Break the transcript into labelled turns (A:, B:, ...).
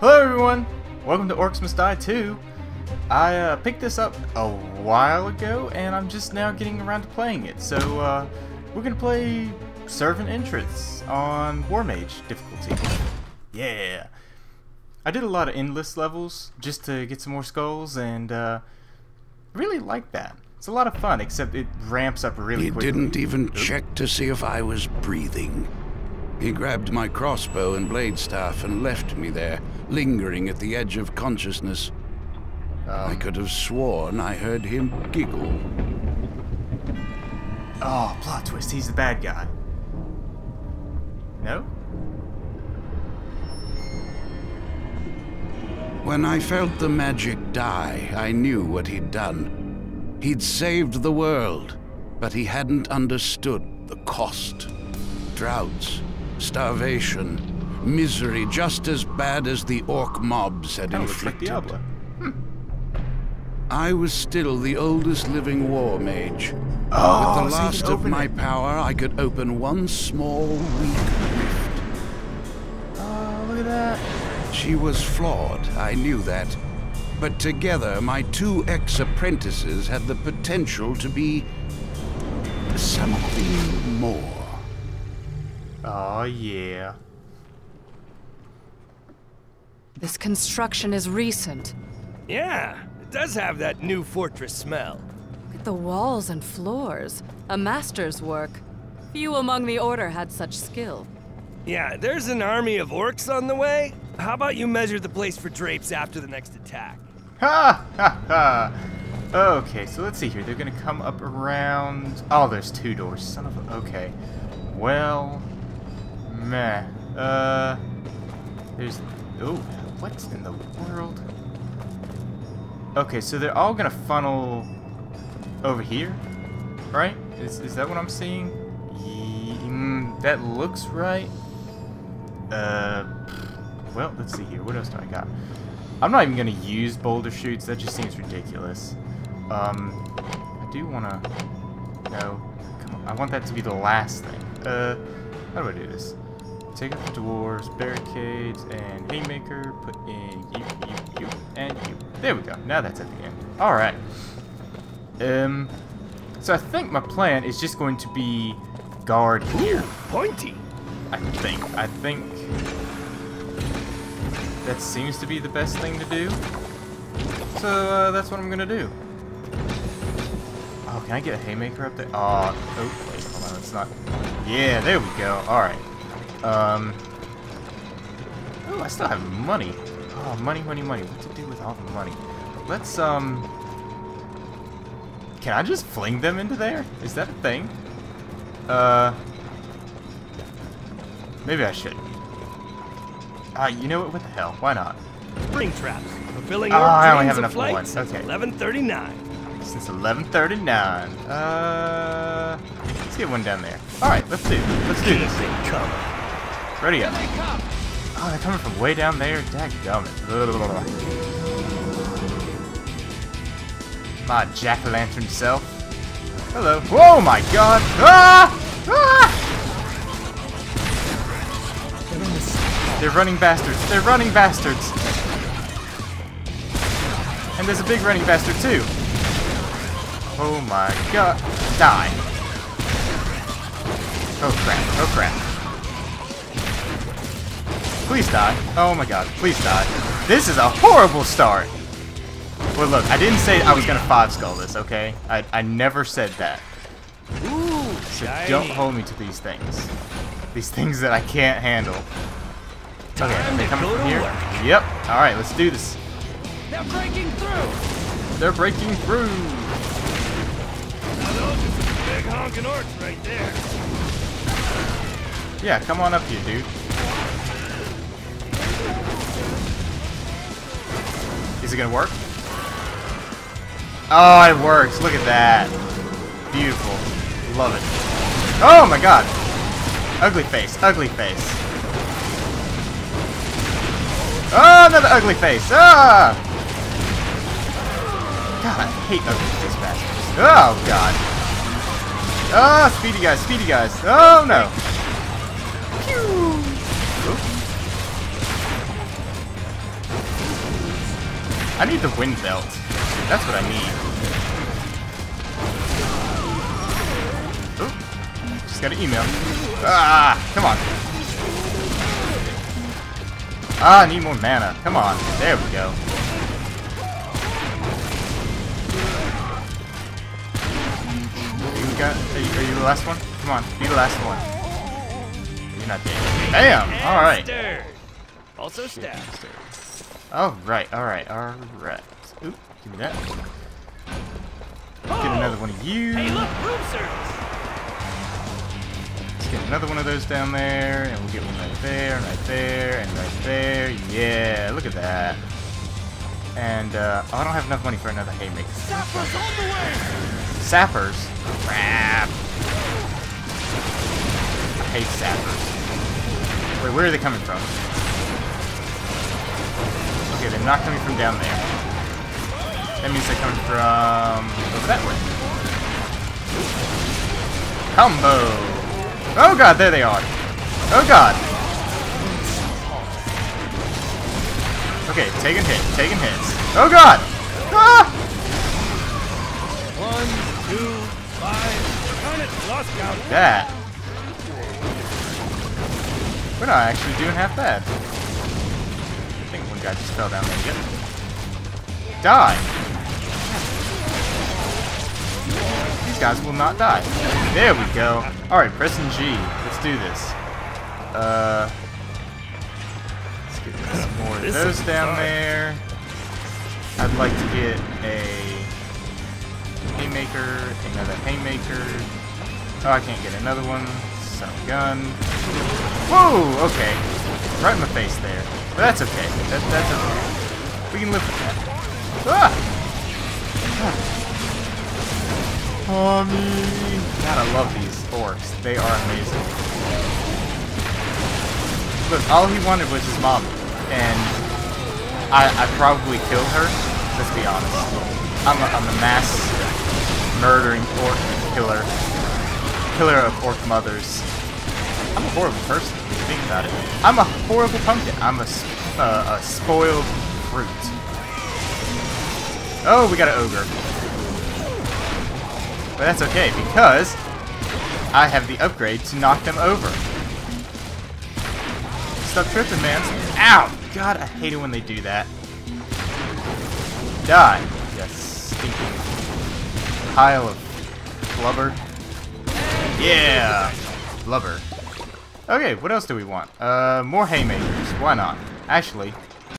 A: Hello everyone! Welcome to Orcs Must Die 2. I uh, picked this up a while ago and I'm just now getting around to playing it. So uh, we're gonna play Servant Entrance on War Mage difficulty. Yeah! I did a lot of endless levels just to get some more skulls and uh, really like that. It's a lot of fun, except it ramps up really
B: He
A: quickly.
B: didn't even check to see if I was breathing. He grabbed my crossbow and blade staff and left me there, lingering at the edge of consciousness. I
A: Um,
B: could have sworn I heard him giggle.
A: oh, plot twist, he's the bad guy. No?
B: When I felt the magic die, I knew what he'd done. He'd saved the world, but he hadn't understood the cost. Droughts, starvation, misery just as bad as the orc mobs had
A: Kinda looks like
B: inflicted.
A: Hmm.
B: I was still the oldest living war mage.
A: Oh,
B: With the last
A: can
B: of my
A: it.
B: power, I could open one small, weak rift.
A: Oh, look at that.
B: She was flawed, I knew that. But together, my two ex-apprentices had the potential to be... something more.
A: Oh, yeah.
C: This construction is recent.
D: Yeah, it does have that new fortress smell.
C: Look at the walls and floors. A master's work. Few among the Order had such skill.
D: Yeah, there's an army of orcs on the way. How about you measure the place for drapes after the next attack?
A: Ha ha ha. Okay, so let's see here. They're gonna come up around. Oh, there's two doors. Son of a. Okay. Well, meh. Uh, there's. Oh, what in the world? Okay, so they're all gonna funnel over here, right? Is is that what I'm seeing? Mm, that looks right. Uh, well, let's see here. What else do I got? I'm not even gonna use boulder shoots. That just seems ridiculous. Um, I do wanna. No, come on. I want that to be the last thing. Uh, how do I do this? Take out the dwarves, barricades, and haymaker. Put in you, you, you, and you. There we go. Now that's at the end. All right. Um, so I think my plan is just going to be guard here.
D: Pointy.
A: I think. I think that seems to be the best thing to do. So uh, that's what I'm gonna do. Oh, can I get a haymaker up there? Oh, oh, wait, hold on, it's not. Yeah, there we go. All right. Um. Oh, I still have money. Oh, money, money, money. What to do with all the money? Let's um. Can I just fling them into there? Is that a thing? Uh. Maybe I should. Ah, you know what? What the hell? Why not?
D: Spring traps. Fulfilling
A: Oh,
D: orc
A: I only have enough for one.
D: since
A: Okay.
D: 1139.
A: Since 11:39. Uh, let's get one down there. All right, let's do. Let's do this.
D: Come.
A: Ready up. Oh, they're coming from way down there. Dadgummit. My jack-o'-lantern self. Hello. Oh my God! Ah! Ah! They're running bastards. They're running bastards. And there's a big running bastard too. Oh my god. Die. Oh crap. Oh crap. Please die. Oh my god. Please die. This is a horrible start. Well look, I didn't say I was gonna five skull this, okay? I, I never said that.
D: Ooh,
A: So
D: shiny.
A: don't hold me to these things. These things that I can't handle. Okay,
D: Time
A: they coming from here?
D: work.
A: Yep. Alright, let's do this.
D: They're breaking through.
A: They're breaking through.
D: Now those are some big honking orcs right there.
A: Yeah, come on up here, dude. Is it gonna work? Oh, it works. Look at that. Beautiful. Love it. Oh my god. Ugly face. Ugly face. Oh, another ugly face. Ah! God, I hate ugly face bastards. Oh, God. Oh, speedy guys, speedy guys. Oh, no. I need the wind belt. That's what I need. Oh, just got an email. Ah, come on. Ah, I need more mana. Come on. There we go. You got? Are you, are you the last one? Come on, be the last one. You're not dead. Bam! All right.
D: Also stab.
A: All right, all right, all right. Oop, give me that. Get another one of you.
D: Hey, look, room service.
A: Let's get another one of those down there, and we'll get one right there, and right there, and right there. Yeah, look at that. And, uh, oh, I don't have enough money for another haymaker.
D: Sappers on the way.
A: Sappers? Crap. I hate sappers. Wait, where are they coming from? They're not coming from down there. That means they're coming from over that way. Combo! Oh god, there they are. Oh god. Okay, taking hits, taking hits. Oh god! Ah!
D: One, two, five. Count it. Lost count.
A: that. We're not actually doing half bad. I guy just fell down there. Yep. Die! These guys will not die. There we go. Alright, pressing G. Let's do this. Uh, let's get some more of those down there. I'd like to get a haymaker, another haymaker. Oh, I can't get another one. A gun. Whoa! Okay. Right in the face there. But that's okay. That, that's okay. We can live with that. Ah! Tommy! God, I love these orcs. They are amazing. Look, all he wanted was his mom. And I, I probably killed her. Let's be honest. I'm a, I'm a mass murdering orc killer. Killer of orc mothers. I'm a horrible person think about it. I'm a horrible pumpkin. I'm a, uh, a spoiled fruit. Oh, we got an ogre. But that's okay, because I have the upgrade to knock them over. Stop tripping, man. Ow! God, I hate it when they do that. Die, Yes, stinking pile of blubber. Yeah! Blubber. Okay, what else do we want? Uh, more haymakers. Why not? Actually,